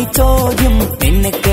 I told him, Pinnacle.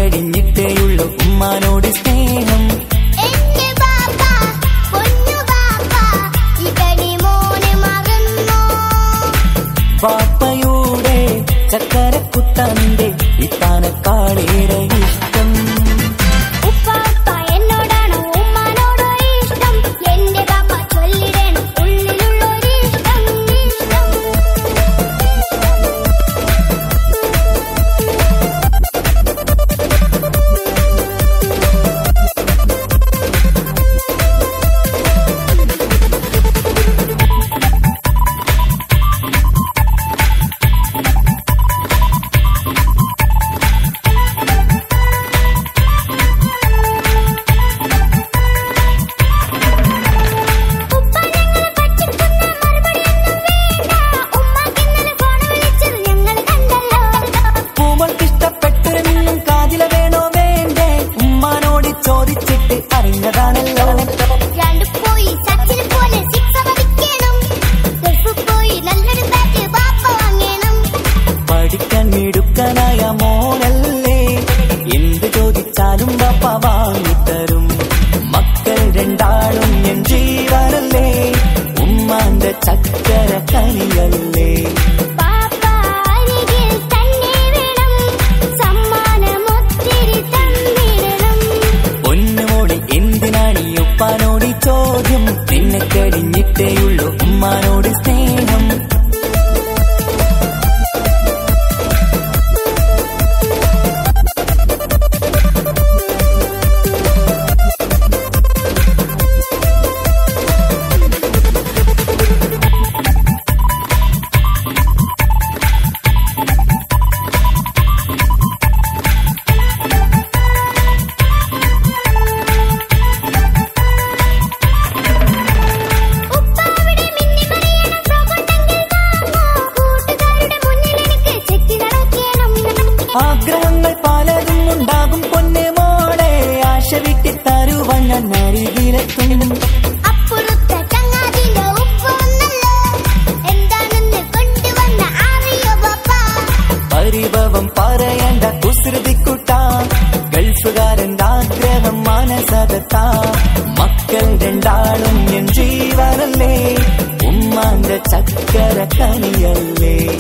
தா மக்கள் ரெண்டாளும் என் ஜீவனல்லே. உம்மாந்த சக்கர கனியல்லே.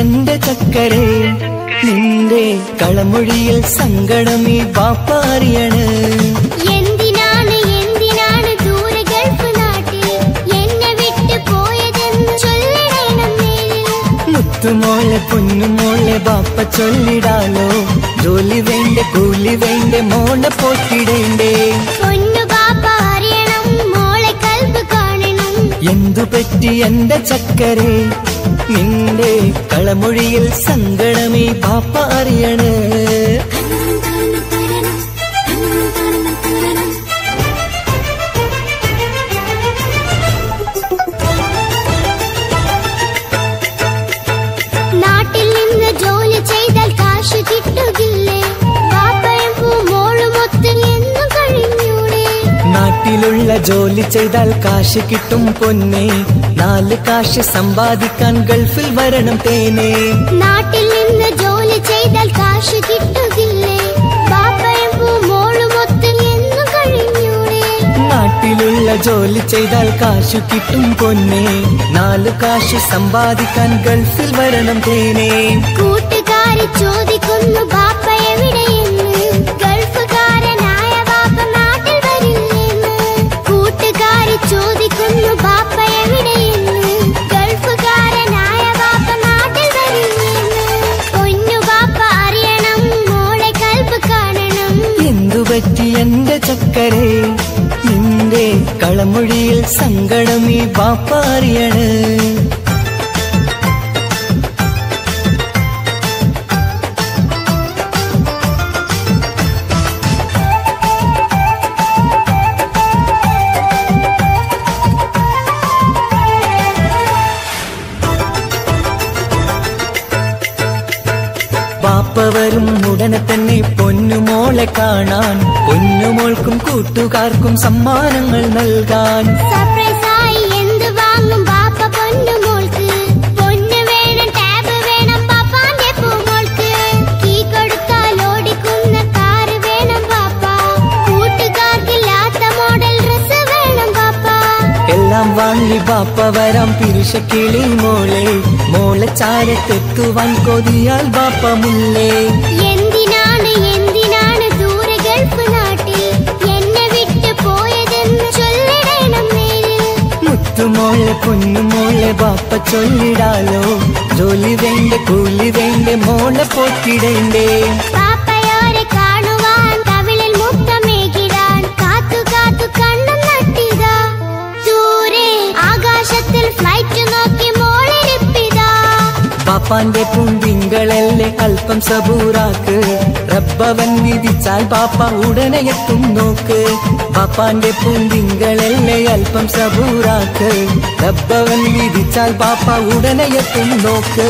എന്റെ ചക്കരെ നിന്റെ കളമൊഴിയിൽ സങ്കടം ഈ ബാപ്പ അറിയണ് എന്തിനാണ് എന്തിനാണ് ദൂരെ ഗൾഫ് നാട്ടിൽ എന്നെ വിട്ട് പോയതെന്ന് ചൊല്ലിടണം നേരിൽ മുത്തുമോളെ പൊന്നുമോളെ ബാപ്പ ചൊല്ലിടാലോ. ജോലി വേണ്ട കൂലി വേണ്ട മോളെ പോക്കിടേണ്ടേ പൊന്നു ബാപ്പ അറിയണം മോളെ കൽപ്പ് കാണണം. എന്തു പറ്റി എന്റെ ചക്കരെ? നിന്റെ കളമൊഴിയിൽ സങ്കടമേ ബാപ്പ അറിയണ്. ജോലി ചെയ്താൽ കാശ് കിട്ടും പൊന്നെ. നാല് കാശ് സമ്പാദിക്കാൻ ഗൾഫിൽ വരണം തേനെ. നാട്ടിൽ നിന്ന് ജോലി ചെയ്താൽ കാശ് കിട്ടുകില്ലേ? നാട്ടിലുള്ള ജോലി ചെയ്താൽ കാശ് കിട്ടും പൊന്നെ. നാല് കാശ് സമ്പാദിക്കാൻ ഗൾഫിൽ വരണം തേനെ. കൂട്ടുകാരെ ചോദിക്കുന്നു ചക്കരെ നിന്റെ കളമൊഴിയിൽ സങ്കടം ഈ ബാപ്പ അറിയണ് ബാപ്പ വരും ഉടനെ തന്നെ പൊന്നുമോളെ കാണാൻ. പൊന്നുമോൾക്കും കൂട്ടുകാർക്കും സമ്മാനങ്ങൾ നൽകാൻ സർപ്രൈസായി എന്ത് വാങ്ങും ബാപ്പ പൊന്നു മോൾക്ക് പൊന്ന് വേണം ടാബ് വേണം പാപ്പാന്റെ പൂമോൾക്ക് കീ കൊടുത്താൽ ഓടിക്കുന്ന കാറ് വേണം പാപ്പ കൂട്ടുകാർക്കില്ലാത്ത മോഡൽ ഡ്രസ് വേണം പാപ്പ എല്ലാം വാങ്ങി ബാപ്പ വരാം പിരിശക്കിളി മോളെ മോളെ ചാരത്തെത്തുവാൻ കൊതിയാൽ ബാപ്പ മുല്ലേ മുത്തുമോളെ പൊന്നുമോളെ ബാപ്പ ചൊല്ലിടാലോ. ജോലി വേണ്ട കൂലി വേണ്ട മോളെ മോളിരിപ്പിതാ പാപ്പാന്റെ പൂന്തിങ്കളല്ലേ അല്പം സബൂറാക്ക്. റബ്ബവൻ വിധിച്ചാൽ പാപ്പ ഉടനെ എത്തും നോക്ക്. പാപ്പാന്റെ പൂന്തിങ്കളല്ലേ അല്പം സബൂറാക്ക്. റബ്ബവൻ വിധിച്ചാൽ പാപ്പ ഉടനെ എത്തും നോക്ക്.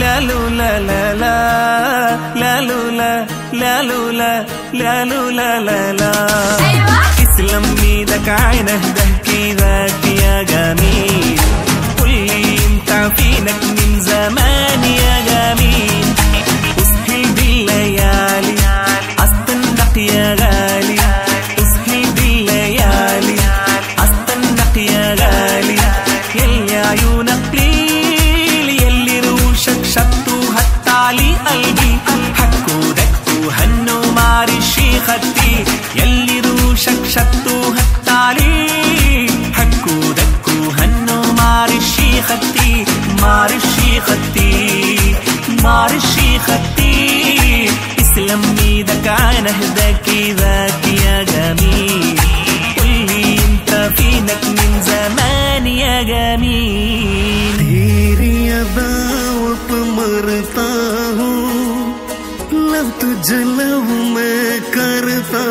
ലാലുല ലല ലാലുല ലാലുല ലാലുല ലല اسلم لي ده كعينه ده كده يا جميل قولي انت فينك من زمان خطي مار خطي مار خطي اسلمي ده كان هداكي ذاك يا جميل قولي انت فينك من زمان يا جميل تيري ادا ومرتا हूँ लव तुझ लव मैं करता